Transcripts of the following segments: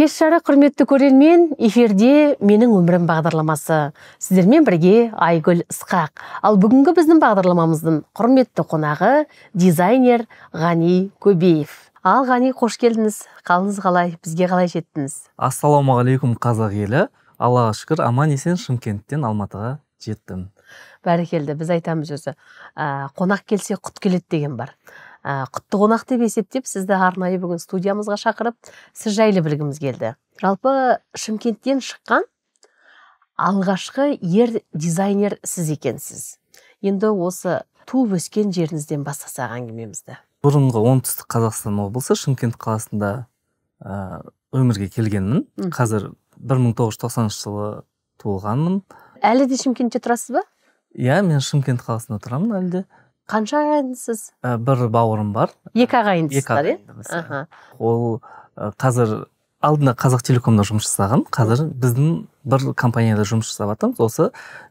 кеш жарық құрметті көрермен эфирде менің өмірім бағдарламасы. Сіздермен бірге айгүл ысқақ. Ал бүгінгі біздің бағдарламамыздың құрметті қонағы дизайнер ғани көбеев. Ал ғани қош келдіңіз. Қалыңыз қалай? Бізге қалай жеттіңіз? Ассалаумағалейкум қазақ елі. Аллаға шүкір аман есен шымкенттен алматыға жеттім. Бәрекелді біз айтамыз өзі. Ә, қонақ келсе құт келеді деген бар. Құтты қонақ деп есептеп сізді арнайы бүгін студиямызға шақырып сіз жайлы білгіміз келді. Жалпы шымкенттен шыққан алғашқы ер дизайнер сіз екенсіз. Енді осы туып өскен жеріңізден бастасақ әңгімемізді. Бұрынғы оңтүстік қазақстан облысы шымкент қаласында ә, өмірге келгенмін. Қазір 1990 жылы туылғанмын. Әлі де шымкентте тұрасыз ба? Иә мен шымкент қаласында тұрамын әлі де. Қанша ағайындысыз? Ә, бір бауырым бар. Екі ағайындысыздар иә ол қазір алдында қазақ телекомда жұмыс жасаған. Қазір біздің бір компанияда жұмыс жасап жатырмыз. Осы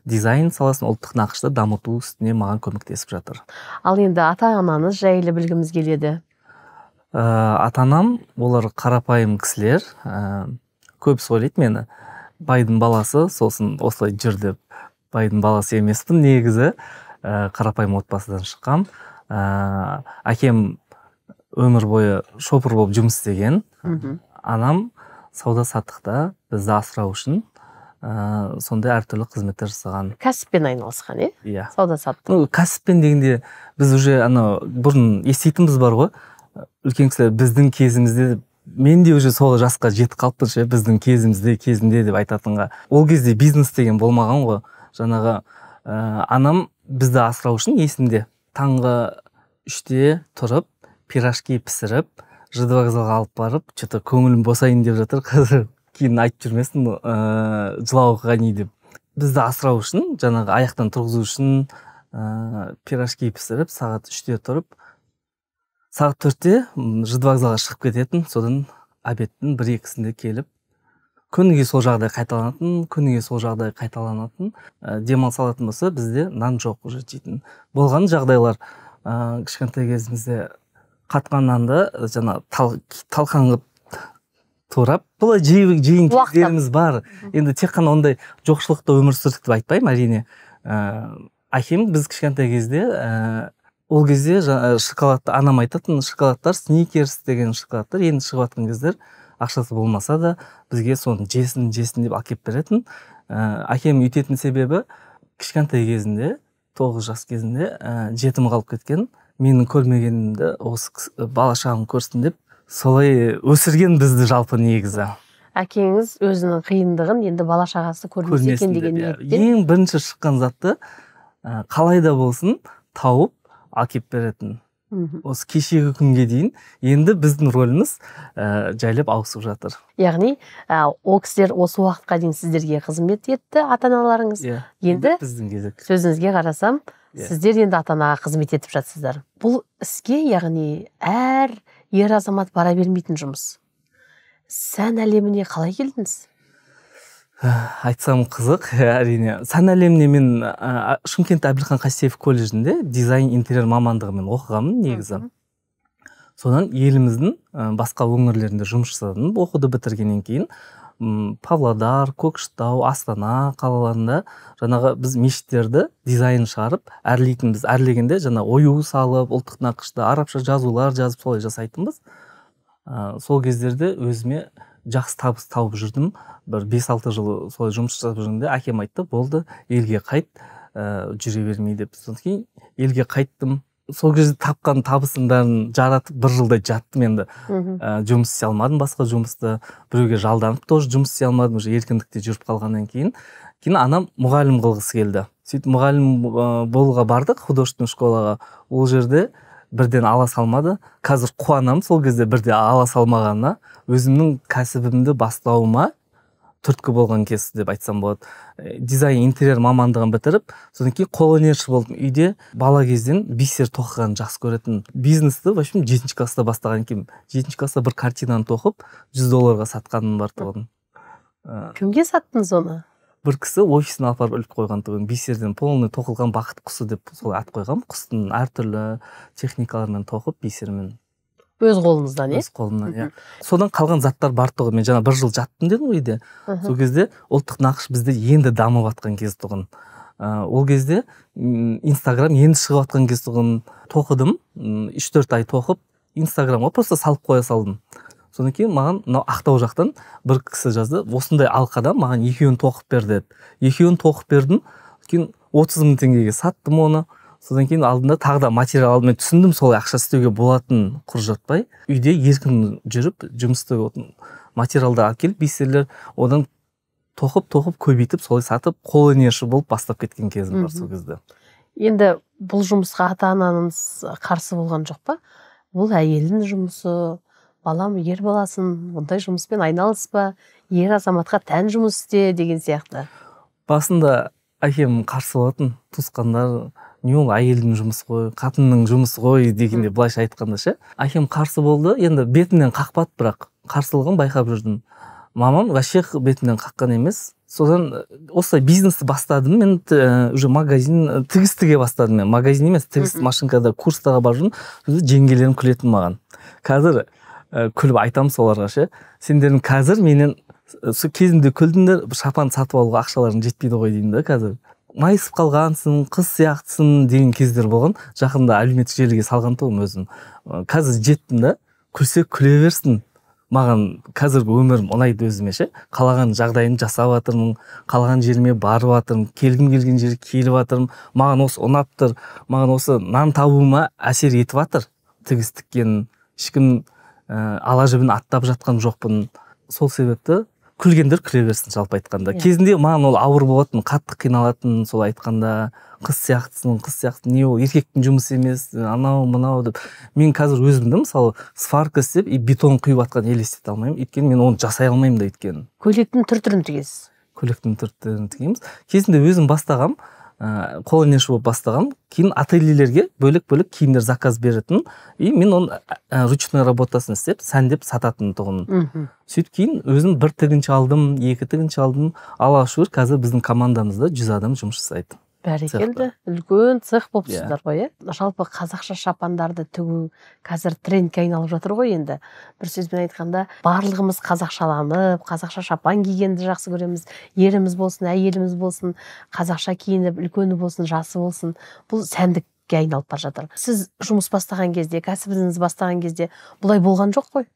дизайн саласын ұлттық нақышты дамыту үстіне маған көмектесіп жатыр. Ал енді ата анаңыз жайлы білгіміз келеді. Ә, ата анам олар қарапайым кісілер. Ә, көбісі ойлайды мені. Байдың баласы сосын осылай жүр деп. Байдың баласы емеспін негізі. Ә, қарапайым отбасыдан шыққам ә, әкем өмір бойы шопыр болып жұмыс істеген. Анам сауда саттықта бізді асырау үшін ә, сондай әртүрлі қызметтер жасаған. Кәсіппен айналысқан иә иә. Сауда саттық ну кәсіппен дегенде біз уже анау бұрын еститінбіз бар ғой. Үлкен кісілер біздің кезімізде мен де уже сол жасқа жетіп қалыппын ше біздің кезімізде кезінде деп айтатынға. Ол кезде бизнес деген болмаған ғой. Жаңағы ә, анам бізді асырау үшін есімде. Таңғы үште тұрып пирожки пісіріп жд вокзалға алып барып че то көңілім босайын деп жатыр. Қазір кейін айтып жүрмесін ыыы жылау ғани деп. Бізді асырау үшін жаңағы аяқтан тұрғызу үшін ыыы пирожки пісіріп сағат үште тұрып сағат төртте жд вокзалға шығып кететін. Содан обедтің бір екісінде келіп күніге сол жағдай қайталанатын күніге сол жағдай қайталанатын ә, демалыс алатын болса бізде нан жоқ уже жейтін болған жағдайлар. Ә, кішкентай кезімізде қатқан нанды жаңа тал, талқан қылып турап былай жей- жеген кездеріміз бар. Енді тек қана ондай жоқшылықта өмір сүрдік деп айтпаймын әрине. Ә, әкем біз кішкентай кезде ә, ол кезде жа- шоколадты анам айтатын шоколадтар сникерс деген шоколадтар енді шығып жатқан кездер ақшасы болмаса да бізге соны жесін жесін деп әкеліп беретін ә, әкем үйтетін себебі кішкентай кезінде тоғыз жас кезінде ә, жетім қалып кеткен менің көрмегенімді осы бала шағам көрсін деп солай өсірген бізді жалпы негізі әкеңіз өзінің қиындығын енді бала шағасы көрмесе екен деген иә. ниетпен ең бірінші шыққан затты ә, қалай да болсын тауып әкеліп беретін. Осы кешегі күнге дейін енді біздің рөліміз ә, жайлап ауысып жатыр. Яғни ә, ол кісілер осы уақытқа дейін сіздерге қызмет етті ата аналарыңыз иә енді біздің кезек. сөзіңізге қарасам Иә. сіздер енді ата анаға қызмет етіп жатсыздар. Бұл іске яғни әр ер азамат бара бермейтін жұмыс. Сән әлеміне қалай келдіңіз? айтсам қызық әрине. Сән әлеміне мен ә, шымкент әбілхан қастеев колледжінде дизайн интерьер мамандығымен оқығанмын негізі. Содан еліміздің ә, басқа өңірлерінде жұмыс жасадым оқуды бітіргеннен кейін павлодар көкшетау астана қалаларында жаңағы біз мешіттерді дизайн шығарып әрлейтінбіз әрлегенде жаңа ою салып ұлттық нақышта арабша жазулар жазып солай жасайтынбыз. Ә, сол кездерде өзіме жақсы табыс тауып жүрдім. Бір бес алты жыл солай жұмыс жасап жүргенде әкем айтты болды елге қайт ә, жүре бермей деп. Содан кейін елге қайттым. Сол кезде тапқан табысым бәрін жаратып бір жылдай жаттым енді. Ә, жұмыс істей алмадым басқа жұмысты. Біреуге жалданып тоже жұмыс істей алмадым уже еркіндікте жүріп қалғаннан кейін. Кейін анам мұғалім қылғысы келді. Сөйтіп мұғалім ә, болуға бардық художественный школаға. Ол жерде бірден ала салмады. Қазір қуанамын сол кезде бірде ала салмағанына. Өзімнің кәсібімді бастауыма түрткі болған кез деп айтсам болады. Э, дизайн интерьер мамандығын бітіріп содан кейін қолөнерші болдым. Үйде бала кезден бисер тоқығанды жақсы көретін бизнесті в общем жетінші класста бастаған екенмін. Жетінші класста бір картинаны тоқып жүз долларға сатқаным бар тұғын Э, кімге саттыңыз оны? Бір кісі офисіне алып барып іліп қойған тұғын бисерден полный тоқылған бақыт құсы деп солай ат қойған құстың әртүрлі техникалармен тоқып бисермен өз қолыңыздан иә? өз қолымнан иә. Содан қалған заттар бар тұғын. Мен жаңа бір жыл жаттым дедім ғой үйде. Сол кезде ұлттық нақыш бізде енді дамып жатқан кез тұғын. Ә, ол кезде инстаграм енді шығып жатқан кез тұғын. Тоқыдым үш төрт ай тоқып инстаграмға просто салып қоя салдым. Содан кейін маған мынау ақтау жақтан бір кісі жазды. Осындай алқадан маған екеуін тоқып бер деді. Екеуін тоқып бердім. Кейін отыз мың теңгеге саттым оны. Содан кейін алдында тағы да материал алдым. Мен түсіндім солай ақша істеуге болатынын құр жатпай үйде еркін жүріп жұмыс істеп материалдар алып келіп бисерлер одан тоқып тоқып көбейтіп солай сатып қолөнерші болып бастап кеткен кезім бар сол кезде. Енді бұл жұмысқа ата анаңыз қарсы болған жоқ па? Бұл әйелдің жұмысы балам ер баласын мұндай жұмыспен айналыспа ер азаматқа тән жұмыс істе деген сияқты. Басында әкем қарсы болатын туысқандар не ол әйелдің жұмысы ғой қатынның жұмысы ғой дегенде былайша айтқанда ше. Әкем қарсы болды енді бетімнен қақпады бірақ қарсылығын байқап жүрдім. Мамам вообще бетімнен қаққан емес. Содан осылай бизнесті бастадым мен уже магазин тігіс тіге бастадым мен. Магазин емес тігіс машинкада курстарға барып жүрдім жеңгелерім күлетін маған. Қазір ә, күліп айтамын соларға ше. Сендердің қазір менен сол кезінде күлдіңдер шапан сатып алуға ақшаларың жетпейді ғой деймін да қазір. Майысып қалғансың қыз сияқтысың деген кездер болған. Жақында әлеуметтік желіге салған тұғым өзім қазір жеттім да күлсе күле берсін. Маған қазіргі өмірім ұнайды өзіме ше. Қалаған жағдайымды жасап жатырмын қалаған жеріме барып жатырмын келгім келген жерге келіп жатырмын маған осы ұнап тұр маған осы нан табуыма әсер етіп жатыр тігіс тіккен ешкім ә, ала жібін аттап жатқан жоқпын. Сол себепті күлгендер күле берсін жалпы айтқанда. Yeah. Иә. кезінде маған ол ауыр болатын қатты қиналатын сол айтқанда қыз сияқтысың қыз сияқты не ол еркектің жұмысы емес анау мынау деп. Мен қазір өзімді мысалы сварка істеп и бетон құйып жатқан елестете алмаймын. Өйткені мен оны жасай алмаймын да өйткені. Көйлектің түр түрін тігесіз? Көйлектің түр түрін тігеміз. Кезінде өзім бастағам ә, қолөнерші болып бастағам кейін ательелерге бөлек бөлек киімдер заказ беретін. И мен оны ә, ручной работасын істеп сәндеп сататын тұғын сөйтіп кейін өзім бір тігінші алдым екі тігінші алдым. Аллаға шүкір қазір біздің командамызда жүз адам жұмыс жасайды. Бәрекелді. Үлкен цех болыпсыздар ғой иә? Жалпы қазақша шапандарды тігу қазір трендке айналып жатыр ғой енді. Бір сөзбен айтқанда барлығымыз қазақшаланып қазақша шапан кигенді жақсы көреміз. Еріміз болсын әйеліміз болсын қазақша киініп үлкені болсын жасы болсын бұл сәндікке айналып бара жатыр. Сіз жұмыс бастаған кезде кәсібіңізді бастаған кезде бұлай болған жоқ қой?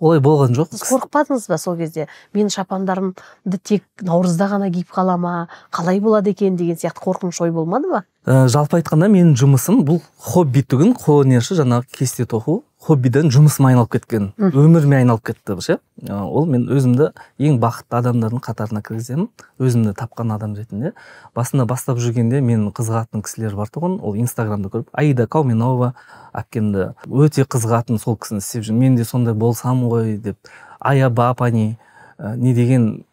Олай болған жоқ сіз қорықпадыңыз ба сол кезде? Менің шапандарымды тек наурызда ғана киіп қала ма қалай болады екен? деген сияқты қорқыныш ой болмады ма? Ә, жалпы айтқанда менің жұмысым бұл хобби түгін қолөнерші жаңағы кесте тоқу хоббиден жұмысыма айналып кеткен өміріме айналып кетті ше ол мен өзімді ең бақытты адамдардың қатарына кіргіземін өзімді тапқан адам ретінде. Басында бастап жүргенде мен қызығатын кісілер бар тұғын ол инстаграмда көріп аида кауменова әпкемді өте қызығатын сол кісіні істеп жүрмін мен де сондай болсам ғой деп ая бапани не деген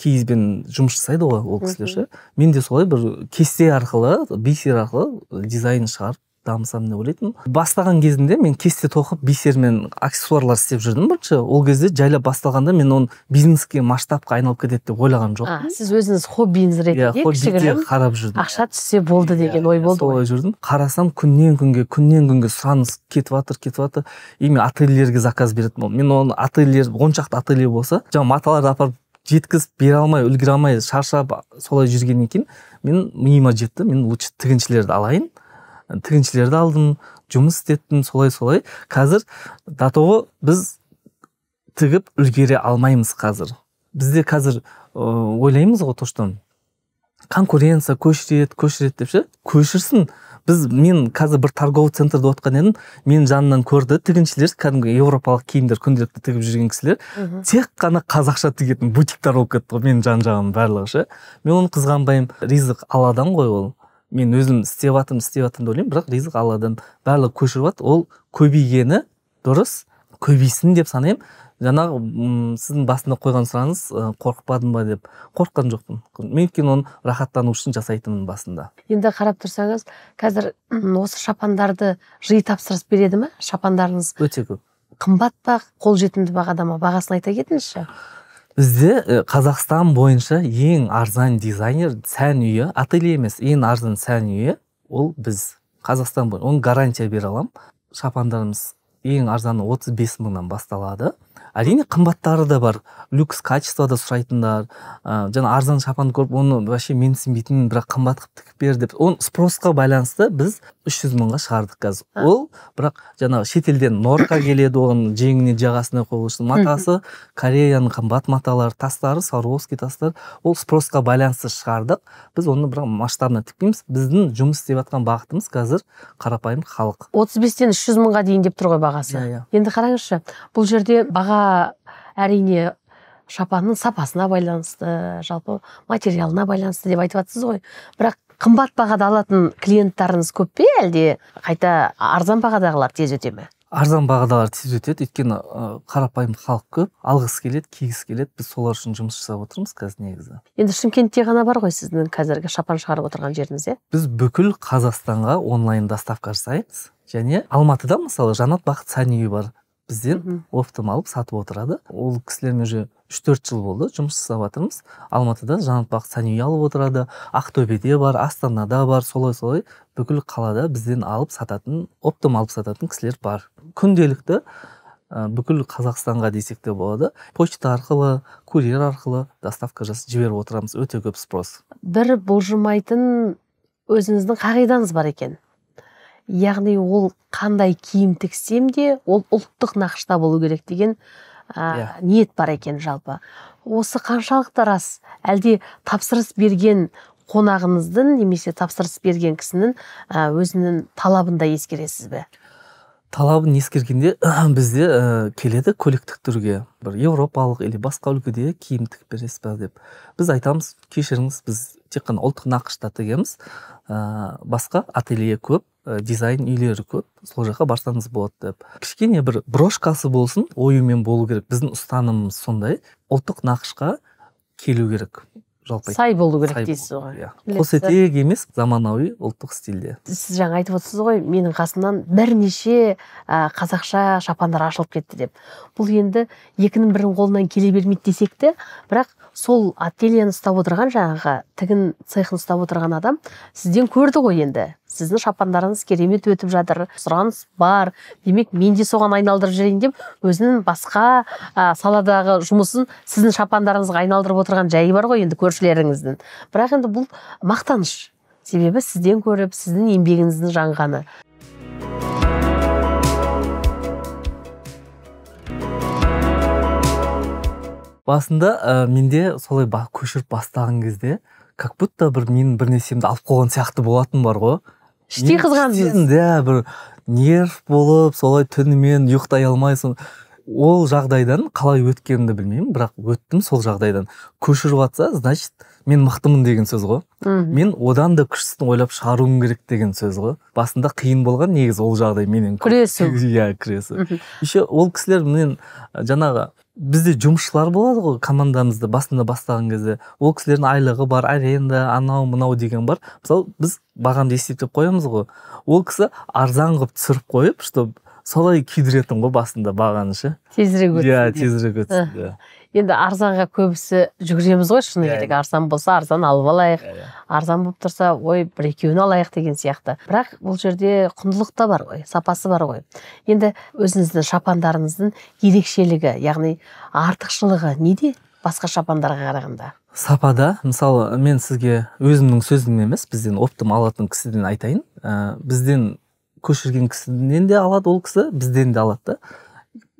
киізбен жұмыс жасайды ғой ол кісілер ше. Мен де солай бір кесте арқылы бисер арқылы дизайн шығарып дамысам деп ойлайтынмын. Бастаған кезімде мен кесте тоқып бисермен аксессуарлар істеп жүрдім бірінші. Ол кезде жайлап басталғанда мен оны бизнеске масштабқа айналып кетеді деп ойлаған жоқпын. Сіз өзіңіз хоббиіңіз ретінде иә хоббиде қарап жүрдім. ақша түссе болды деген ой болды солай жүрдім. Қарасам күннен күнге күннен күнге сұраныс кетіп жатыр кетіп жатыр и мен ательелерге заказ беретін болдым. Мен оны ателье он шақты ателье болса жаңағы маталарды апарып жеткізіп бере алмай үлгере алмай шаршап солай жүргеннен кейін мен миыма жетті. Мен лучше тігіншілерді алайын. Тігіншілерді алдым жұмыс істеттім солай солай. Қазір до того біз тігіп үлгере алмаймыз қазір. Бізде қазір ойлаймыз ғой то что конкуренция көшіреді көшіреді деп ше? Көшірсін. Біз мен қазір бір торговый центрде отқан едім. Менің жанымнан көрді тігіншілер кәдімгі европалық киімдер күнделікті тігіп жүрген кісілер. Тек қана қазақша тігетін бутиктар болып кетті ғой менің жан жағым барлығы ше. Мен оны қызғанбаймын. Ризық алладан ғой ол. Мен өзім істеп жатырмын істеп жатырмын деп ойлаймын бірақ ризық алладан. Барлығы көшіріп жатыр ол көбейгені дұрыс көбейсін деп санаймын. Жаңағы сіздің басында қойған сұрағыңыз қорықпадым ба деп? Қорыққан жоқпын. Мен өйткені оны рахаттану үшін жасайтынмын басында. Енді қарап тұрсаңыз қазір осы шапандарды жиі тапсырыс береді ма шапандарыңыз өте көп. қымбат па қолжетімді бағада ма? Бағасын айта кетіңізші. Бізде қазақстан бойынша ең арзан дизайнер сән үйі ателье емес ең арзан сән үйі ол біз қазақстан бойынша. Оны гарантия бере аламын. Шапандарымыз ең арзаны отыз бес мыңнан басталады. Әрине қымбаттары да бар. Люкс качествода сұрайтындар. Ә, жаңа арзан шапанды көріп оны вообще менсінбейтін бірақ қымбат қылып тігіп бер деп. Оны спросқа байланысты біз үш жүз мыңға шығардық қазір ол бірақ жаңағы шетелден норка келеді оған жеңіне жағасына қою үшін. Матасы кореяның қымбат маталары тастары сваровский тастар. Ол спросқа байланысты шығардық. Біз оны бірақ масштабно тікпейміз. Біздің жұмыс істеп жатқан бағытымыз қазір қарапайым халық. отыз бестен үш жүз мыңға дейін деп тұр ғой бағасы. Иә иә. Енді қараңызшы бұл жерде баға әрине шапанның сапасына байланысты жалпы материалына байланысты деп айтып жатсыз ғой. Бірақ қымбат бағада алатын клиенттарыңыз көп пе әлде? Қайта арзан бағадағылар тез өте ме? Арзан бағадалар тез өтеді. Өйткені қарапайым халық көп. Алғысы келеді кигісі келеді. Біз солар үшін жұмыс жасап отырмыз қазір негізі. Енді шымкентте ғана бар ғой сіздің қазіргі шапан шығарып отырған жеріңіз иә біз бүкіл қазақстанға онлайн доставка жасаймыз. Және алматыда мысалы жанат бақыт сән үйі бар. Бізден оптом алып сатып отырады. Ол кісілермен уже үш төрт жыл болды жұмыс жасап жатырмыз. Алматыда жанат бақыт сән үйі алып отырады ақтөбеде бар астанада бар солай солай. Бүкіл қалада бізден алып сататын оптом алып сататын кісілер бар. Күнделікті ә, бүкіл қазақстанға десек те болады. Почта арқылы курьер арқылы доставка жасап жіберіп отырамыз. Өте көп спрос. Бір бұлжымайтын өзіңіздің қағидаңыз бар екен. Яғни ол қандай киім тіксем де ол ұлттық нақышта болу керек деген ә, ниет бар екен жалпы. Осы қаншалықты рас әлде тапсырыс берген қонағыңыздың немесе тапсырыс берген кісінің ә, өзінің талабын да ескересіз бе? Талабын ескергенде бізде ә, келеді коллектив түрге. Бір еуропалық или басқа үлгіде киім тігіп бересіз ба деп. Біз айтамыз кешіріңіз біз тек қана ұлттық нақышта тігеміз. Ә, басқа ателье көп ә, дизайн үйлері көп сол жаққа барсаңыз болады деп. Кішкене бір брошкасы болсын оюмен болу керек. Біздің ұстанымымыз сондай. Ұлттық нақышқа келу керек. Жалпы сай болу керек сай дейсіз ғой. иә. Қос етек емес заманауи ұлттық стильде. Сіз жаңа айтып отырсыз ғой менің қасымнан бірнеше ә, қазақша шапандар ашылып кетті деп. Бұл енді екінің бірінің қолынан келе бермейді десек те бірақ сол ательені ұстап отырған жаңағы тігін цехын ұстап отырған адам сізден көрді ғой енді. Сіздің шапандарыңыз керемет өтіп жатыр сұраныс бар. Демек мен де соған айналдырып жіберейін деп өзінің басқа ә, саладағы жұмысын сіздің шапандарыңызға айналдырып отырған жайы бар ғой енді көршілеріңіздің. Бірақ енді бұл мақтаныш себебі сізден көріп сіздің еңбегіңіздің жанғаны. Басында ә, менде солай көшіріп бастаған кезде как будто бір менің бір нәрсемді алып қойған сияқты болатын бар ғой. Іштей қызғандыңыз иә бір нерв болып солай түнімен ұйықтай алмай сон- ол жағдайдан қалай өткенімді білмеймін бірақ өттім сол жағдайдан. Көшіріп жатса значит мен мықтымын деген сөз ғой. Мхм. мен одан да күштісін ойлап шығаруым керек деген сөз ғой. Басында қиын болған негізі ол жағдай менен күресу. Иә күресу. Еще ол кісілер менен жаңағы бізде жұмысшылар болады ғой командамызда басында бастаған кезде. Ол кісілердің айлығы бар аренда анау мынау деген бар. Мысалы біз бағамды есептеп қоямыз ғой. Ол кісі арзан қылып түсіріп қойып чтобы солай күйдіретін ғой басында бағаны ше тезірек өтсін иә тезірек өтсін енді арзанға көбісі жүгіреміз ғой шыны Иә, керек арзан болса арзан алып алайық. Иә, арзан болып тұрса ой бір екеуін алайық деген сияқты. Бірақ бұл жерде құндылық та бар ғой сапасы бар ғой. Енді өзіңіздің шапандарыңыздың ерекшелігі яғни артықшылығы неде? Басқа шапандарға қарағанда. Сапада мысалы мен сізге өзімнің сөзімнен емес бізден оптом алатын кісіден айтайын. Ә, бізден көшірген кісіден де алады ол кісі бізден де алады да.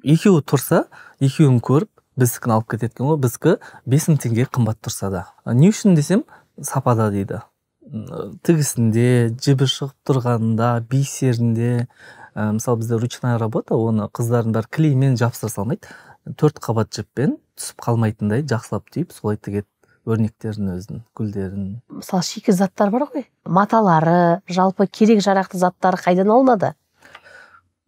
Екеуі тұрса екеуін көріп біздікін алып кетеді екен ғой. Біздікі бес мың теңге қымбат тұрса да. Не үшін десем сапада дейді. Тігісінде жібі шығып тұрғанында бисерінде ә, мысалы бізде ручная работа оны қыздардың бәрі клеймен жабыстыра салмайды. Төрт қабат жіппен түсіп қалмайтындай жақсылап түйіп солай тігеді. Өрнектерін өзінің гүлдерін. Мысалы шикі заттар бар ғой. Маталары жалпы керек жарақты заттары қайдан алынады?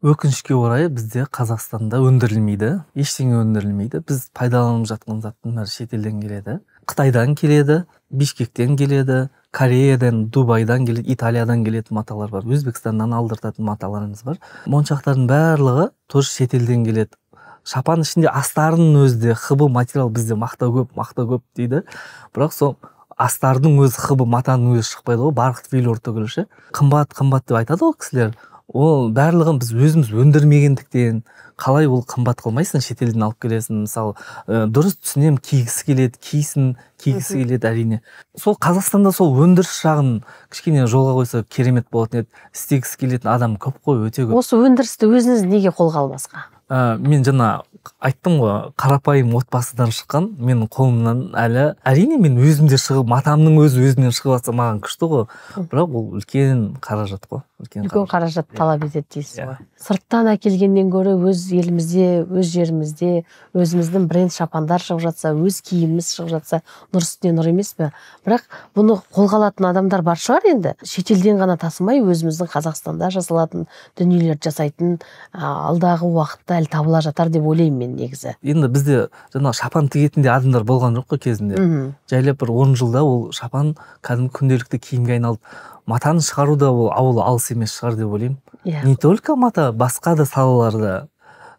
Өкінішке орай бізде қазақстанда өндірілмейді ештеңе өндірілмейді. Біз пайдаланып жатқан заттың бәрі шетелден келеді қытайдан келеді бишкектен келеді кореядан дубайдан келеді италиядан келетін маталар бар өзбекстаннан алдыртатын маталарымыз бар. Моншақтардың барлығы тоже шетелден келеді. Шапан ішінде астарының өзі де хб материал бізде мақта көп мақта көп дейді. Бірақ сол астардың өзі хб матаның өзі шықпайды ғой барқыт велюр түгілі ше. Қымбат қымбат деп айтады ғой кісілер. Ол барлығын біз өзіміз өндірмегендіктен қалай ол қымбат қылмайсың шетелден алып келесің? Мысалы ә, дұрыс түсінемін кигісі келеді кисін кигісі келеді әрине. Сол қазақстанда сол өндіріс жағын кішкене жолға қойса керемет болатын еді. Істегісі келетін адам көп қой өте көп. Осы өндірісті өзіңіз неге қолға алмасқа ә, мен жаңа айттым ғой қарапайым отбасыдан шыққан менің қолымнан әлі әрине мен өзім де шығып матамның өзі өзімнен шығып жатса маған күшті ғой. Бірақ ол үлкен қаражат қой үлкен қаражат. талап етеді дейсіз Иә. ғой. Сырттан әкелгеннен гөрі өз елімізде өз жерімізде өзіміздің бренд шапандар шығып жатса өз киіміміз шығып жатса нұр үстіне нұр емес пе? Бірақ бұны қолға алатын адамдар бар шығар енді. Шетелден ғана тасымай өзіміздің қазақстанда жасалатын дүниелерді жасайтын алдағы уақытта әлі табыла жатар деп ойлаймын мен негізі. Енді бізде жаңағы шапан тігетін де адамдар болған жоқ қой кезінде. Мхм. Жайлап бір он жылда ол шапан кәдімгі күнделікті киімге айналып матаны шығару да ол ауыл алыс емес шығар деп ойлаймын. Иә. Не только мата басқа да салаларда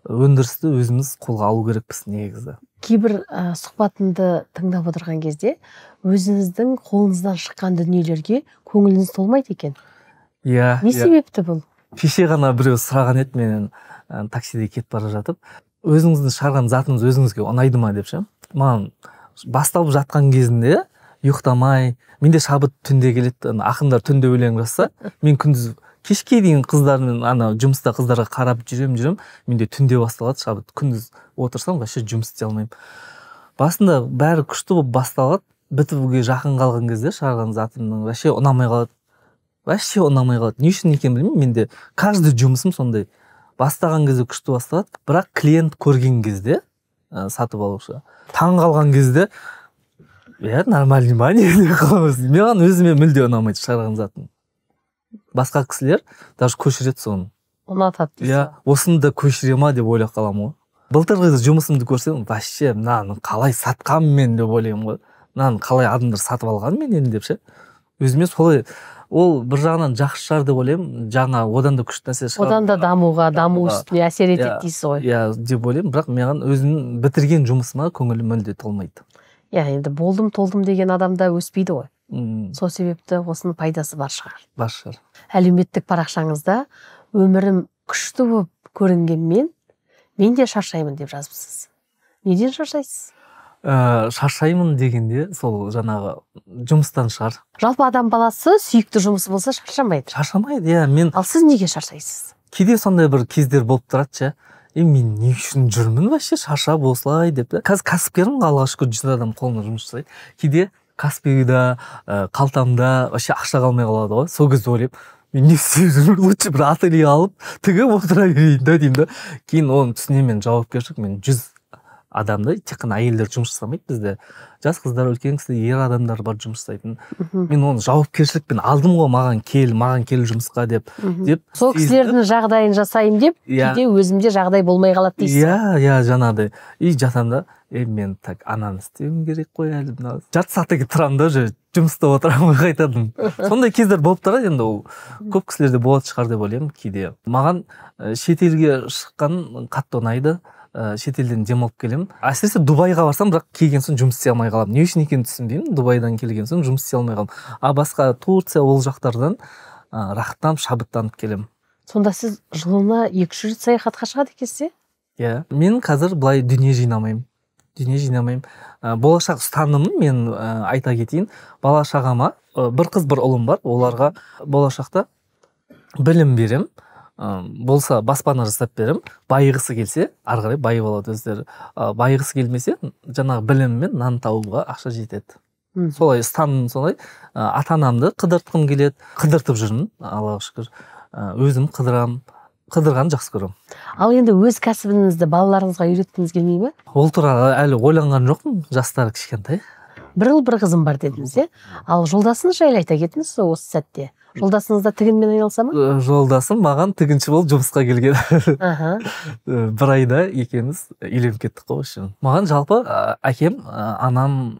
өндірісті өзіміз қолға алу керекпіз негізі. Кейбір ә, сұхбатымды тыңдап отырған кезде өзіңіздің қолыңыздан шыққан дүниелерге көңіліңіз толмайды екен. Иә не иә. себепті бұл? Кеше ғана біреу сұраған еді менен. Ә, таксиде кетіп бара жатып өзіңіздің шығарған затыңыз өзіңізге ұнайды ма? деп ше маған басталып жатқан кезінде ұйықтамай менде шабыт түнде келеді ақындар түнде өлең жазса мен күндіз кешке дейін қыздармен ана жұмыста қыздарға қарап жүремін жүремін менде түнде басталады шабыт күндіз отырсам вообще жұмыс істей алмаймын басында бәрі күшті болып басталады бітуге жақын қалған кезде шығарған затымның вообще ұнамай қалады вообще ұнамай қалады. Не үшін екенін білмеймін менде каждый жұмысым сондай бастаған кезде күшті басталады. Бірақ клиент көрген кезде ә, сатып алушы таң қалған кезде иә нормальный ма не деп қаламыз маған өзіме мүлде ұнамайды шығарған затым. Басқа кісілер даже көшіреді соны. Ұнатады иә осыны да көшіре ма? деп ойлап қаламын ғой. Былтырғы жұмысымды көрсем вообще мынаны қалай сатқанмын мен деп ойлаймын ғой. Мынаны қалай адамдар сатып алған менен деп ше. Өзіме солай ол бір жағынан жақсы шығар деп ойлаймын. Жаңа одан да күшті нәрсе шығар. Одан да дамуға даму үстіне әсер етеді Иә. дейсіз ғой. Иә деп ойлаймын. Бірақ маған өзімнің бітірген жұмысыма көңілім мүлде толмайды. Иә енді болдым толдым деген адамда өспейді ғой. М, сол себепті осының пайдасы бар шығар. Бар шығар. Әлеуметтік парақшаңызда өмірім күшті болып көрінгенмен мен де шаршаймын деп жазыпсыз. Неден шаршайсыз? Ә, шаршаймын дегенде сол жаңағы жұмыстан шығар. Жалпы адам баласы сүйікті жұмысы болса шаршамайды. Шаршамайды иә мен ал сіз неге шаршайсыз? Кейде сондай бір кездер болып тұрады ше. Е мен не үшін жүрмін вообще? Шаршап осылай деп та қазір кәсіпкермін ғой аллаға шүкір жүз адам қолына жұмыс жасайды. Кейде каспида ә, қалтамда вообще ақша қалмай қалады ғой. Сол кезде ойлаймын мен не істеп жүрмін лучше бір ателье алып тігіп отыра берейін да деймін да. Кейін оны түсінемін мен жауапкершілік мен жүз адамды тек қана әйелдер жұмыс жасамайды бізде. Жас қыздар үлкен кісілер ер адамдар бар жұмыс жасайтын. Мхм, мен оны жауапкершілікпен алдым ғой маған кел маған кел жұмысқа деп. Деп сол кісілердің жағдайын жасаймын деп Иә. кейде өзімде жағдай болмай қалады дейсіз. Ғой. иә иә жаңағыдай. И жатамын да е мен так ананы істеуім керек қой әлі мына жарты сағаттан кейін тұрамын да уже жұмыста отырамын ғой қайтадан сондай кездер болып тұрады енді ол. Көп кісілерде болады шығар деп ойлаймын кейде. Маған ә, шетелге шыққан қатты ұнайды. Ә, шетелден демалып келемін әсіресе дубайға барсам бірақ келген соң жұмыс істей алмай қаламын. Не үшін екенін түсінбеймін. Дубайдан келген соң жұмыс істей алмай қаламын. А басқа турция ол жақтардан ә, рахаттанып шабыттанып келемін сонда сіз жылына екі үш рет саяхатқа шығады екенсіз иә? Иә. Мен қазір былай дүние жинамаймын. Дүние жинамаймын. Ә, болашақ ұстанымым мен ә, айта кетейін. Бала шағама ә, бір қыз бір ұлым бар. Оларға болашақта білім берем. ә, болса баспана жасап берем. Байығысы келсе ары қарай байып алады өздері. Ә, байығысы келмесе жаңағы біліммен нан табуға ақша жетеді. Мхм. солай ұстанымым солай. Ә, ата анамды қыдыртқым келеді. Қыдыртып жүрмін аллаға шүкір. Ә, өзім қыдырамын қыдырғанды жақсы көремін. Ал енді өз кәсібіңізді балаларыңызға үйреткіңіз келмей ме? Ол туралы әлі ойланған жоқпын жастары кішкентай. Бір ұл бір қызым бар дедіңіз иә? Ал жолдасыңыз жайлы айта кетіңіз осы сәтте. Жолдасыңыз да тігінмен айналыса ма? Жолдасым маған тігінші болып жұмысқа келген. Аха. Бір айда екеуміз үйленіп кеттік қой маған жалпы әкем анам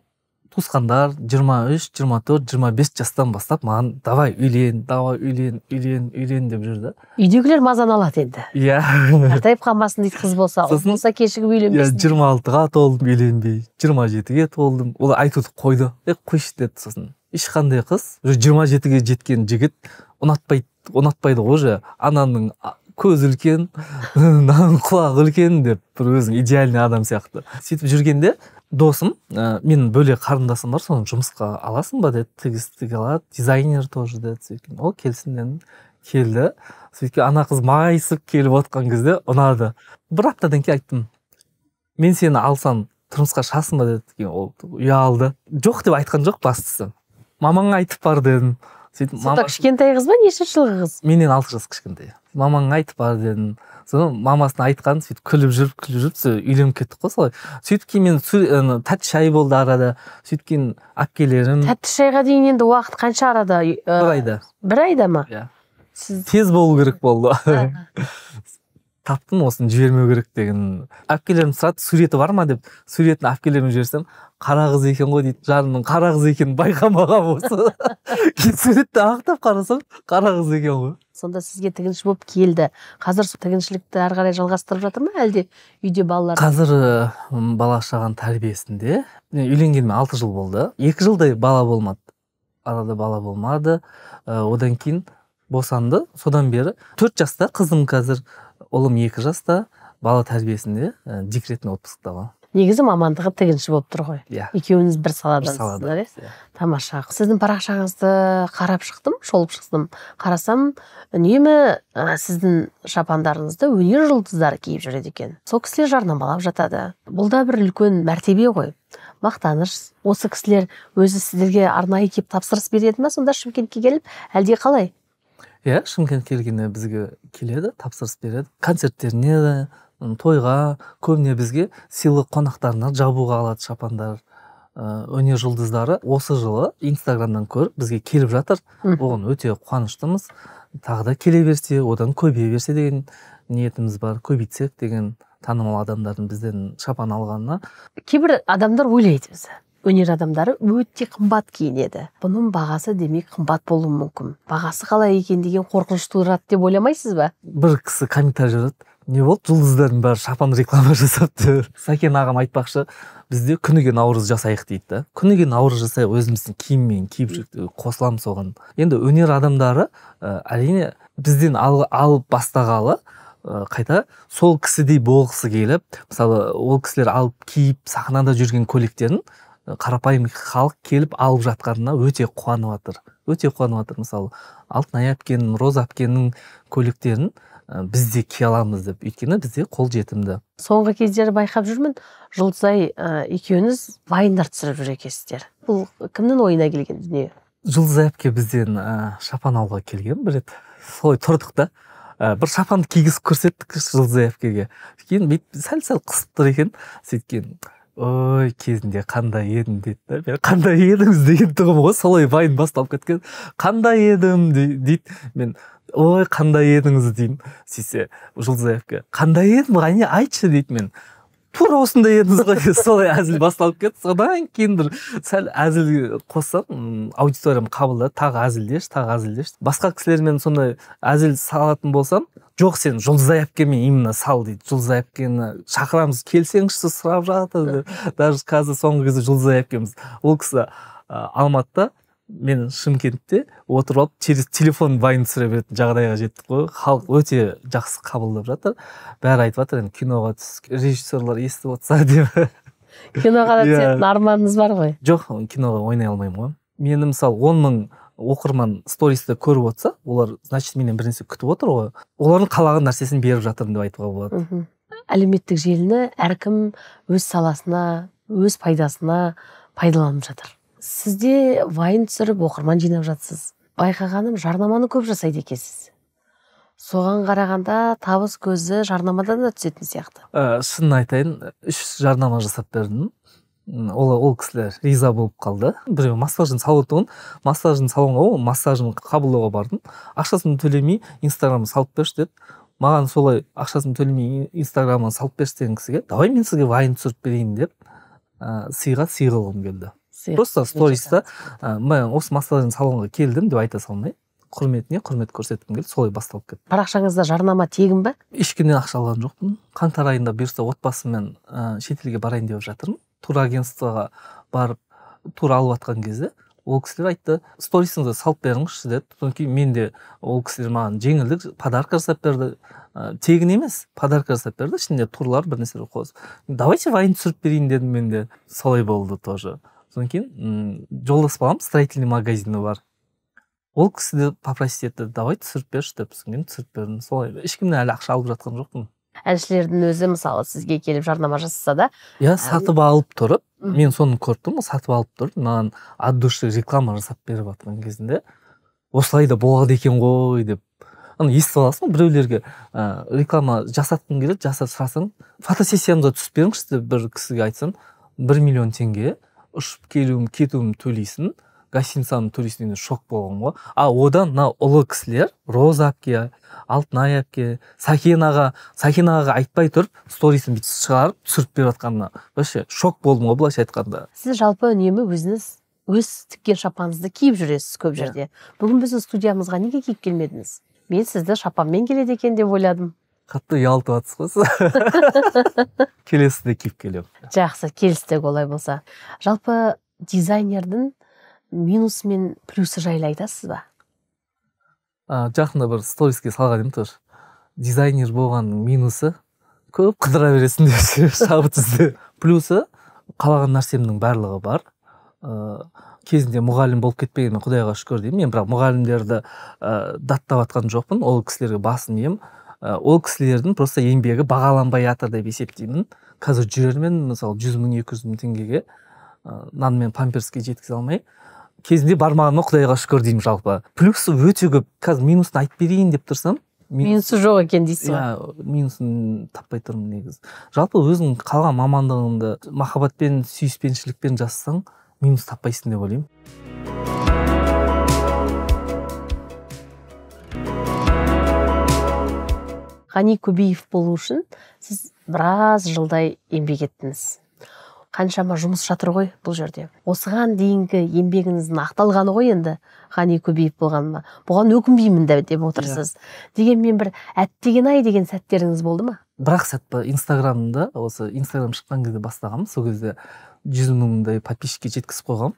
туысқандар 23, 24, 25 жастан бастап маған давай үйлен давай үйлен үйлен үйлен деп жүрді үйдегілер мазаны алады енді. Иә. Қартайып қалмасын дейді қыз болса. Ұл болса кешігіп иә үйленбесін жиырма алтыға толдым үйленбей. жиырма жетіге толдым. Олар айтуды қойды. Е қойшы деді сосын. Ешқандай қыз. Уже жиырма жетіге жеткен жігіт ұнатпайды ұнатпайды ғой уже. Ананың көзі үлкен мынаның құлағы үлкен деп бір өзің идеальный адам сияқты. Сөйтіп жүргенде досым ә, менің бөлек қарындасым бар соны жұмысқа аласың ба деді. Тігіс тіге алады дизайнер тоже деді сөйткен ол келсін дедім келді. Сөйткен ана қыз майысып келіп отқан кезде ұнады. Бір аптадан кейін айттым. Мен сені алсам тұрмысқа шығасың ба? деді. Ол ұялды. Жоқ деп айтқан жоқ бастысы. Мамаңа айтып бар дедім. Сөйтіп сонда кішкентай қыз ба нешінші жылғы қыз? Менен алты жас кішкентай. Мамаңа айтып бар дедім. Содан мамасына айтқан сөйтіп күліп жүріп күліп жүріп сол үйленіп кеттік қой солай. Сөйтіп кейін мен тәтті шай болды арада. Сөйтіп кейін әпкелерім тәтті шайға дейін енді уақыт қанша арада бір айда. бір айда ма? Иә. Сіз тез болу керек болды. таптым осыны жібермеу керек деген. Әпкелерім сұрады суреті бар ма деп. Суретін әпкелеріме жіберсем қара қыз екен ғой дейді. Жарымның қара қыз екенін байқамаған осы кейін суретті ақтап қарасам қара қыз екен ғой сонда сізге тігінші болып келді. Қазір тігіншілікті ары қарай жалғастырып жатыр ма әлде үйде балалар? Қазір бала шағаның тәрбиесінде. Үйленгеніме алты жыл болды. Екі жылдай бала болмады. Арада бала болмады. Одан кейін босанды. Содан бері төрт жаста қызым қазір ұлым екі жаста бала тәрбиесінде ә, декретный отпускта ғой негізі мамандығы тігінші болып тұр ғой. Иә. Екеуіңіз бір саладансыздар иә? иә. Тамаша сіздің парақшаңызды қарап шықтым шолып шықтым. Қарасам үнемі ә, сіздің шапандарыңызды өнер жұлдыздары киіп жүреді екен. Сол кісілер жарнамалап жатады. Бұл да бір үлкен мәртебе ғой. Мақтаныш. Осы кісілер өзі сіздерге арнайы келіп тапсырыс береді ма? Сонда шымкентке келіп әлде қалай? Иә шымкент келгенде бізге келеді тапсырыс береді. Концерттеріне тойға көбіне бізге сыйлық қонақтарына жабуға алады шапандар өнер жұлдыздары. Осы жылы инстаграмнан көріп бізге келіп жатыр. Оған өте қуаныштымыз. Тағы да келе берсе одан көбейе берсе деген ниетіміз бар. Көбейтсек деген танымал адамдардың бізден шапан алғанына. Кейбір адамдар ойлайды бізді өнер адамдары өте қымбат киінеді. Бұның бағасы демек қымбат болуы мүмкін. Бағасы қалай екен деген қорқыныш тудырады деп ойламайсыз ба? Бір кісі комментарий жазады. Не болды? Жұлдыздардың бәрі шапан реклама жасапты сәкен ағам айтпақшы бізде күніге наурыз жасайық дейді да. Күніге наурыз жасайық өзіміздің киіммен киіп қосыламыз соған енді өнер адамдары ә, әрине бізден алып бастағалы қайта сол кісідей болғысы келіп мысалы ол кісілер алып киіп сахнада жүрген көйлектерін қарапайым халық келіп алып жатқанына өте қуанып жатыр өте қуанып жатыр мысалы алтынай әпкенің роза әпкенің көйлектерін біз де кие аламыз деп. Өйткені бізде қолжетімді. Соңғы кездері байқап жүрмін жұлдызай ә, екеуіңіз вайндар түсіріп жүр екенсіздер бұл кімнің ойына келген дүние? Жұлдызай әпке бізден ә, шапан алуға келген бір рет. Солай тұрдық та. Ә, бір шапанды кигізіп көрсеттік жұлдызай әпкеге. Кейін бүйтіп сәл сәл қысып тұр екен. Сөйткен ой кезінде қандай едім дейді да мен қандай едіңіз деген тұғым ғой. Солай вайн басталып кеткен. Қандай едім дейді. Мен ой қандай едіңіз деймін. Сөйтсе жұлдызай қандай едім? Әне айтшы дейді мен. Тура осындай едіңіз ғой. Солай әзіл басталып кетті. Содан кейін бір сәл әзіл қоссам аудиториям қабылдады тағы әзілдеші тағы әзілдеші басқа кісілермен сондай әзіл салатын болсам жоқ сен жұлдызай әпкемен именно сал дейді. Жұлдызай әпкені шақырамыз келсеңізші сұрап жатыр даже қазір соңғы кезде жұлдызай әпкеміз ол кісі алматыда мен шымкентте отырып алып через телефон вайн түсіре беретін жағдайға жеттік қой. Халық өте жақсы қабылдап жатыр. Бәрі айтып жатыр енді киноға түс режиссерлар естіп отырса деп. Киноға да иә. түсетін арманыңыз бар ғой. Жоқ киноға ойнай алмаймын ғой. Мені мысалы он мың оқырман стористі көріп отырса олар значит менен бір нәрсе күтіп отыр ғой. Олардың қалаған нәрсесін беріп жатырмын деп айтуға болады. Әлеуметтік желіні әркім өз саласына өз пайдасына пайдаланып жатыр. Сізде вайн түсіріп оқырман жинап жатсыз. Байқағаным жарнаманы көп жасайды екенсіз. Соған қарағанда табыс көзі жарнамадан да түсетін сияқты. Ә, шынын айтайын үш жарнама жасап бердім. Ол ол кісілер риза болып қалды. Біреу массажный салон тұғын массажный салонға ол массажын қабылдауға бардым. Ақшасын төлемей инстаграмға салып берші деді. Маған солай ақшасын төлемей инстаграмға салып берші деген кісіге давай мен сізге вайн түсіріп берейін деп ә, сыйға сый келді. Просто сториста мен осы массажный салонға келдім деп айта салмай құрметіне құрмет көрсеткім келді солай басталып кетті. Парақшаңызда жарнама тегін ба? Ешкімнен ақша алған жоқпын. Қаңтар айында бұйырса отбасыммен ә, шетелге барайын деп жатырмын. Турагентствоға барып тур алып жатқан кезде ол кісілер айтты сторисыңызды салып беріңізші деді. Содан кейін мен де ол кісілер маған жеңілдік подарка жасап берді. Ә, тегін емес подарка жасап берді. Ішінде турлар бір нәрселер қосып давайте вайн түсіріп берейін дедім мен де. Солай болды тоже. Содан кейін жолдас балам строительный магазині бар. Ол кісі де попросить етті давай түсіріп берші деп содан кейін түсіріп бердім. Солай. Ешкімнен әлі ақша алып жатқан жоқпын. Әншілердің өзі мысалы сізге келіп жарнама жасаса да иә сатып алып тұрып мен соны көріп тұрмын сатып алып тұрып маған от души реклама жасап беріп жатқан кезінде осылай да болады екен ғой деп. Ана естіп аласың біреулерге ә, реклама жасатқың келеді жасап сұрасаң фотосессиямызға түсіп беріңізші деп бір кісіге айтсам бір миллион теңге ұшып келуім кетуім төлейсің. Гостиницаны туристіне шок болған ғой. А одан мына ұлы кісілер роза әпке алтынай әпке сәкен аға сәкен ағаға айтпай тұрып сторисін бүйтіп шығарып түсіріп беріп жатқанына. Вообще шок болдым ғой былайша айтқанда. Сіз жалпы үнемі өзіңіз өз тіккен шапаныңызды киіп жүресіз көп иә. жерде бүгін біздің студиямызға неге киіп келмедіңіз? Мен сізді шапанмен келеді екен деп ойладым. Қатты ұялтып жатсыз ғой сіз. Келесіде киіп келемін. Жақсы келістік олай болса. Жалпы дизайнердің минусы мен плюсы жайлы айтасыз ба? А, жақында бір сториске салған едім тоже. Дизайнер болғанның минусы көп қыдыра бересің деп шабыт ізде плюсы қалаған нәрсемнің барлығы бар. Ә, кезінде мұғалім болып кетпегеніме құдайға шүкір деймін. Мен бірақ мұғалімдерді ә, даттап жатқан жоқпын. Ол кісілерге басын иемін. Ол кісілердің просто еңбегі бағаланбай жатыр деп есептеймін. Қазір жүрермен мысалы жүз мың екі жүз мың теңгеге ә, нан мен памперске жеткізе алмай кезінде бармағаныма құдайға шүкір деймін жалпы. Плюсы өте көп қазір минусын айтып берейін деп тұрсам минусы жоқ екен дейсіз ғой. Иә минусын таппай тұрмын негізі. Жалпы өзің қалған мамандығыңды махаббатпен сүйіспеншілікпен жазсаң минус таппайсың деп ойлаймын. Ғани көбеев болу үшін сіз біраз жылдай еңбек еттіңіз. Қаншама жұмыс жатыр ғой бұл жерде. Осыған дейінгі еңбегіңіздің ақталғаны ғой енді ғани көбейіп болғаныма бұған өкінбеймін деп отырсыз. Yeah. Иә. дегенмен бір әттеген ай деген сәттеріңіз болды ма? Бір ақ сәт па? Инстаграмда осы инстаграм шыққан кезде бастағанмын. Сол кезде жүз мыңдай подписчикке жеткізіп қойғанмын.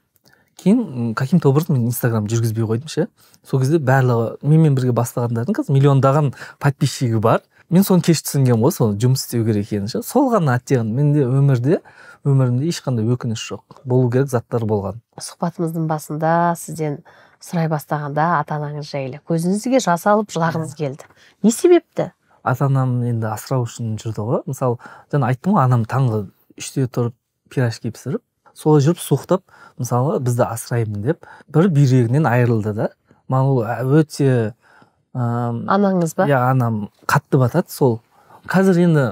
Кейін каким то образом мен инстаграм жүргізбей қойдым ше. Сол кезде барлығы менімен бірге бастағандардың қазір миллиондаған подписчигі бар. Мен соны кеш түсінгенмін ғой соны жұмыс істеу керек екенін ше. Сол ғана әттеген менде өмірде өмірімде ешқандай өкініш жоқ. Болу керек заттар болған. Сұхбатымыздың басында сізден сұрай бастағанда ата анаңыз жайлы көзіңізге жас алып жылағыңыз келді. Не себепті? Ата анам енді асырау үшін жүрді ғой. Мысалы жаңа айттым ғой анам таңғы үште тұрып пирожки пісіріп солай жүріп суықтап мысалы бізді асыраймын деп бір бүйрегінен айырылды да. Маған ол өте анаңыз ба? иә анам қатты батады сол. Қазір енді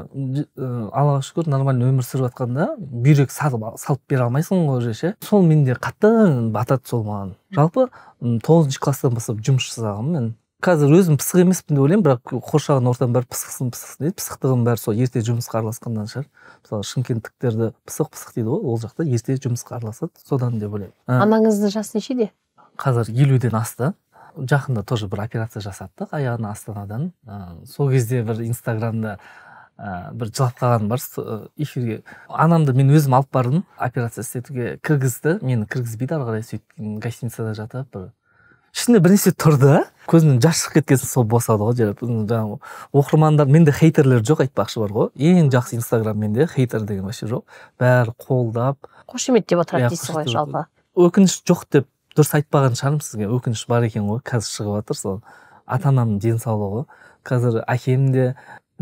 аллаға шүкір нормально өмір сүріп жатқанда бүйрек салып, салып бере алмайсың ғой уже ше сол менде қатты батады сол маған. Жалпы тоғызыншы класстан бастап жұмыс жасағанмын мен. Қазір өзім пысық емеспін деп ойлаймын бірақ қоршаған ортам бәрі пысықсың пысықсың дейді. Пысықтығым бәрі сол ерте жұмысқа араласқаннан шығар. Мысалы шымкенттіктерді пысық пысық дейді ғой ол жақта ерте жұмысқа араласады содан деп ойлаймын. Анаңыздың жасы нешеде? қазір елуден асты. Жақында тоже бір операция жасаттық. Аяғына астанадан ә, сол кезде бір инстаграмда ә, бір жылап қалғаным бар. Эфирге. Анамды мен өзім алып бардым. Операция істетуге кіргізді. Мені кіргізбейді ары қарай сөйтіп гостиницада жатып бір. Ішінде бір нәрсе тұр да көзімнен жас шығып кеткен сол босады ғой. Жаңағы оқырмандар менде хейтерлер жоқ айтпақшы бар ғой. Ең жақсы инстаграм менде хейтер деген вообще жоқ. Бәрі қолдап. Қошеметтеп отырады дейсіз ғой жалпы. өкініш жоқ деп дұрыс айтпаған шығармын сізге. Өкініш бар екен ғой қазір шығып жатыр сол ата анамның денсаулығы. Қазір әкем де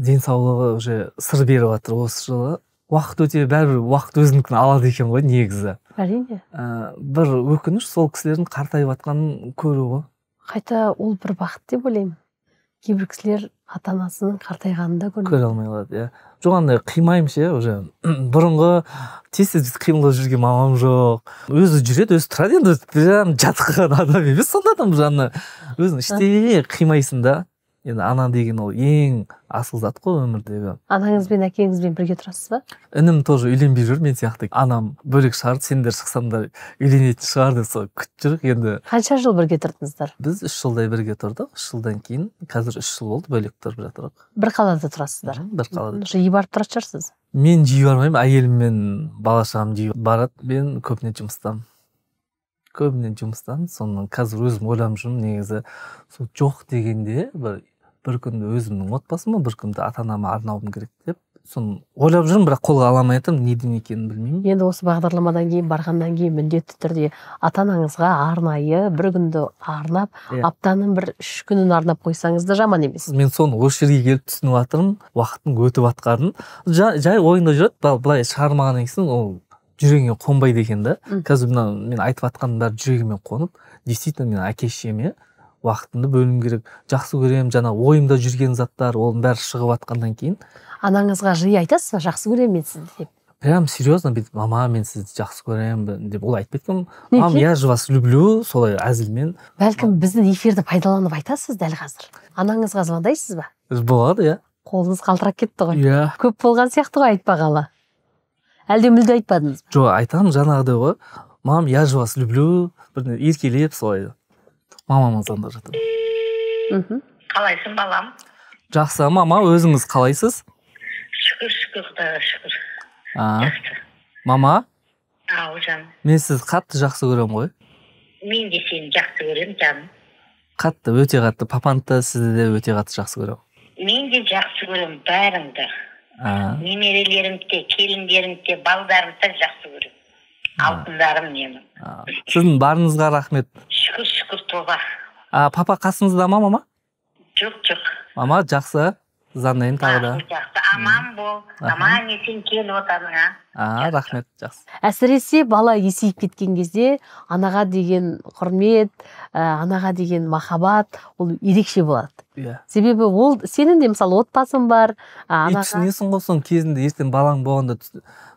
денсаулығы уже сыр беріп жатыр осы жылы. Уақыт өте бәрібір уақыт өзінікін алады екен ғой негізі. әрине. Ә, бір өкініш сол кісілердің қартайып жатқанын көру ғой. Қайта ол бір бақыт деп ойлаймын. Кейбір кісілер ата анасының қартайғанын да көре алмай қалады иә. Жоқ андай қимаймын ше уже. Бұрынғы тез тез қимылдап жүрген мамам жоқ. Өзі жүреді өзі тұрады енді прям жатқан адам емес сондай адам жаңа өзің іштей қимайсың да. Енді ана деген ол ең асыл зат қой өмірдегі. Анаңыз бен әкеңізбен бірге тұрасыз ба? Інім тоже үйленбей жүр мен сияқты. Анам бөлек шығарды сендер шықсаңдар үйленетін шығар деп сол күтіп жүрік. Енді қанша жыл бірге тұрдыңыздар? біз үш жылдай бірге тұрдық. Үш жылдан кейін қазір үш жыл болды бөлек тұрып жатырмық бір қалада тұрасыздар? Бір қалада. Жиі барып тұратын шығарсыз? Мен жиі бармаймын әйелім мен бала шағам жиі барады мен көбіне жұмыстамын. Көбіне жұмыстан соны қазір өзім ойланып жүрмін негізі сол жоқ дегенде бір бір күнді өзімнің отбасыма бір күнді ата анама арнауым керек деп соны ойлап жүрмін бірақ қолға ала алмай жатырмын неден екенін білмеймін. Енді осы бағдарламадан кейін барғаннан кейін міндетті түрде ата анаңызға арнайы бір күнді арнап Иә. аптаның бір үш күнін арнап қойсаңыз да жаман емес. Мен соны осы жерге келіп түсініп жатырмын уақыттың өтіп жатқанын жай, жай ойында жүреді былай шығармағаннан кейін ол жүрегіңе қонбайды екен да. Қазір мына мен айтып жатқанның бәрі жүрегіме қонып действительно мен әке шешеме уақытымды бөлуім керек жақсы көремін жаңа ойымда жүрген заттар оның бәрі шығып жатқаннан кейін. Анаңызға жиі айтасыз ба жақсы көремін мен сізді деп? Прям серьезно бүйтіп мама мен сізді жақсы көремін деп олай айтпайды Неге? мам я же вас люблю солай әзілмен. Бәлкім біздің эфирді пайдаланып айтасыз дәл қазір. Анаңызға звондайсыз ба? Болады иә. Қолыңыз қалтырап кетті ғой. Иә. Көп болған сияқты ғой айтпағалы. Әлде мүлде айтпадыңыз ба? Жоқ айтамын жаңағыдай ғой. Мам я же вас люблю бір еркелеп солай. Мамама звондап жатырмын мхм. Қалайсың балам? Жақсы мама өзіңіз қалайсыз? Шүкір шүкір құдайға шүкір. А, жақсы. Мама? Ау жаным. Мен сізді қатты жақсы көремін ғой. Мен де сені жақсы көремін жаным. Қатты өте қатты. Папаны да сізді де өте қатты жақсы көремін. Мен де жақсы көремін бәріңді. А, немерелерімді де келіндерімді де балдарымды да жақсы көремін. Алтындарым менің. Сіздің барыңызға рахмет. Шүкір шүкір тоба. А, папа қасыңызда ма? Мама жоқ жоқ. Мама жақсы звондаймын тағы да. Жақсы, аман бол. Аман есен кел отаныңа. А, рахмет жақсы. Әсіресе бала есейіп кеткен кезде анаға деген құрмет ә, анаға деген махаббат ол ерекше болады. Иә. Себебі ол сенің де мысалы отбасың бар анаға түсінесің ғой соның кезінде ертең балаң болғанда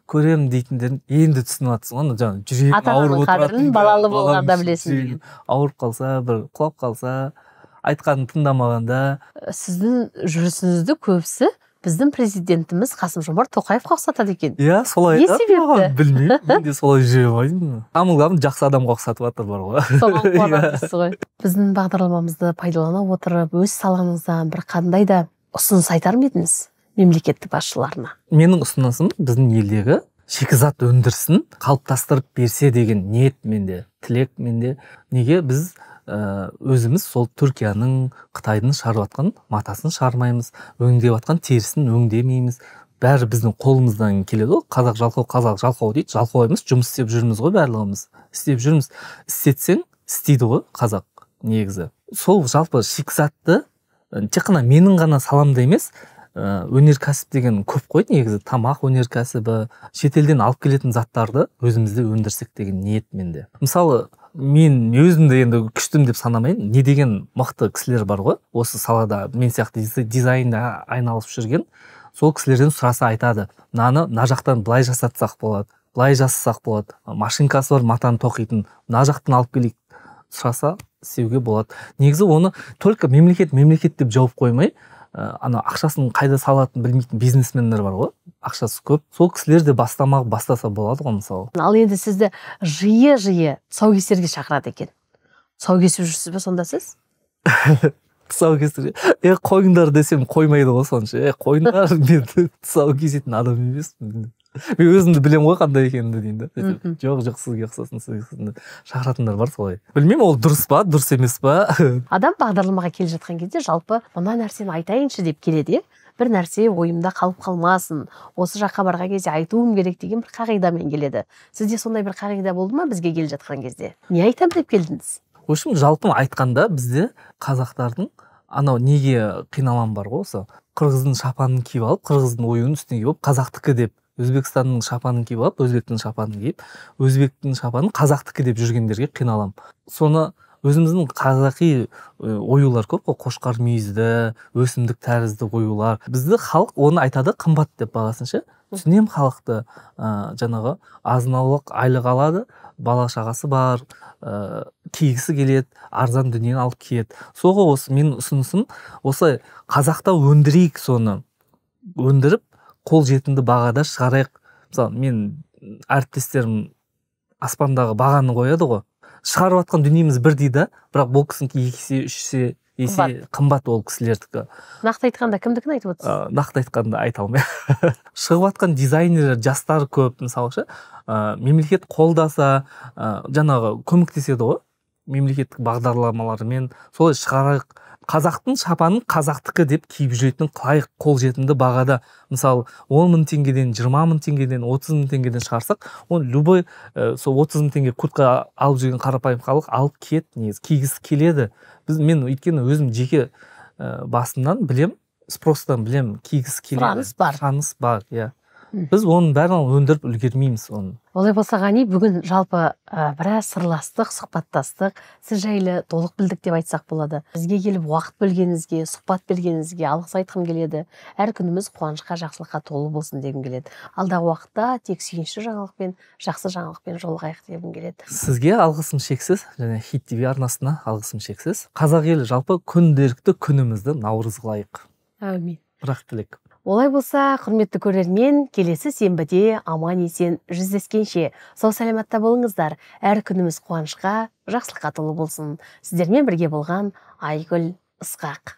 көремін дейтіндерін енді түсініп жатрсың ғой ана жаңағы жүрегің ата ауырып қадірін отыратынында, балалы болғанда білесің деген. ауырып қалса бір құлап қалса айтқанын тыңдамағанда. Сіздің жүрісіңізді көбісі біздің президентіміз қасым жомарт тоқаевқа ұқсатады екен. Иә солай Не себепті? білмеймін. Мен де солай жүре алмаймын. Самый жақсы адамға ұқсатып жатыр бар ғой. Соған Иә. қуанамыз ғой. Біздің бағдарламамызды пайдалана отырып өз салаңыздан бір қандай да ұсыныс айтар ма едіңіз? Мемлекеттік басшыларына. Менің ұсынысым біздің елдегі шикізат өндірісін қалыптастырып берсе деген ниет менде тілек менде неге біз ә, өзіміз сол түркияның қытайдың шығарып матасын шығармаймыз өңдеп жатқан терісін өңдемейміз. Бәрі біздің қолымыздан келеді ғой. Қазақ жалқау қазақ жалқау дейді. Жалқау емес жұмыс істеп жүрміз ғой барлығымыз. Істеп жүрміз. Істетсең істейді ғой қазақ негізі. Сол жалпы шикізатты тек қана менің ғана саламда емес өнеркәсіп деген көп қой негізі. Тамақ өнеркәсібі шетелден алып келетін заттарды өзімізде өндірсек деген ниет менде. Мысалы мен өзімді енді күштімін деп санамаймын. Не деген мықты кісілер бар ғой. Осы салада мен сияқты диз- дизайнда айналысып жүрген. Сол кісілерден сұраса айтады. Мынаны мына жақтан былай жасатсақ болады былай жасасақ болады. Машинкасы бар матаны тоқитын. Мына жақтан алып келейік сұраса істеуге болады. Негізі оны только мемлекет мемлекет деп жауып қоймай ә, ана ақшасын қайда салатынын білмейтін бизнесмендер бар ғой. Ақшасы көп. Сол кісілер де бастамақ бастаса болады ғой мысалы. Ал енді сізді жиі жиі тұсаукесерге шақырады екен. Тұсау кесіп жүрсіз бе сонда сіз? Тұсаукесерге е қойыңдар десем қоймайды ғой сонша. Е қойыңдар мен тұсау кесетін адам емеспін. Мен өзімді білемін ғой қандай екенімді деймін да. жоқ жоқ сізге ұқсасын сізге ұқсасын деп шақыратындар бар солай. Білмеймін ол дұрыс па дұрыс емес па? Адам бағдарламаға келе жатқан кезде жалпы мына нәрсені айтайыншы деп келеді иә. бір нәрсе ойымда қалып қалмасын осы жаққа барған кезде айтуым керек деген бір қағидамен келеді. Сізде сондай бір қағида болды ма бізге келе жатқан кезде? Не айтамын деп келдіңіз? В общем жалпы айтқанда бізде қазақтардың анау неге қиналам бар ғой осы? Қырғыздың шапанын киіп алып қырғыздың оюын үстіне киіп алып қазақтікі деп өзбекстанның шапанын киіп алып өзбектің шапанын киіп өзбектің шапанын қазақтікі деп жүргендерге қиналам соны өзіміздің қазақи оюлар көп қой. Қошқар мүйізді өсімдік тәрізді оюлар. Бізді халық оны айтады қымбат деп бағасын ше. Түсінемін халықты ә, жаңағы азын аулақ айлық алады бала шағасы бар ә, кигісі келеді арзан дүниені алып киеді соға осы менің ұсынысым осылай қазақта өндірейік соны. Өндіріп қолжетімді бағада шығарайық. Мысалы мен әріптестерім аспандағы бағаны қояды ғой. Шығарып жатқан дүниеміз бірдей да бірақ бұл кісінікі екі есе үш есе есе қымбат. ол кісілердікі. Нақты айтқанда кімдікін айтып отырсыз? Ә, нақты айтқанда айта алмаймын шығып жатқан дизайнерлер жастар көп мысалы ше. Ә, мемлекет қолдаса ә, жаңағы көмектеседі ғой. Мемлекеттік бағдарламалармен солай шығарайық. Қазақтың шапанын қазақтікі деп киіп жүретін қалай қолжетімді бағада? Мысалы он мың теңгеден жиырма мың теңгеден отыз мың теңгеден шығарсақ оны любой ә, сол отыз мың теңге куртка алып жүрген қарапайым халық алып киеді негізі кигісі келеді. Біз мен өйткені өзім жеке ә, басымнан білем спростан білем кигісі келеді. Сұраныс бар. Сұраныс бар иә. Біз оның бәрін өндіріп үлгермейміз оны. Олай болса ғани бүгін жалпы ә, біраз сырластық сұхбаттастық сіз жайлы толық білдік деп айтсақ болады. Бізге келіп уақыт бөлгеніңізге сұхбат бергеніңізге алғыс айтқым келеді. Әр күніміз қуанышқа жақсылыққа толы болсын дегім келеді. Алдағы уақытта тек сүйінші жаңалықпен жақсы жаңалықпен жолығайық дегім келеді. Сізге алғысым шексіз және хит тв арнасына алғысым шексіз. Қазақ елі жалпы күнделікті күнімізді наурыз қылайық. Әумин. Бір ақ тілек. Олай болса құрметті көрермен келесі сенбіде аман есен жүздескенше. Сау саламатта болыңыздар. Әр күніміз қуанышқа жақсылыққа толы болсын. Сіздермен бірге болған айгүл ысқақ.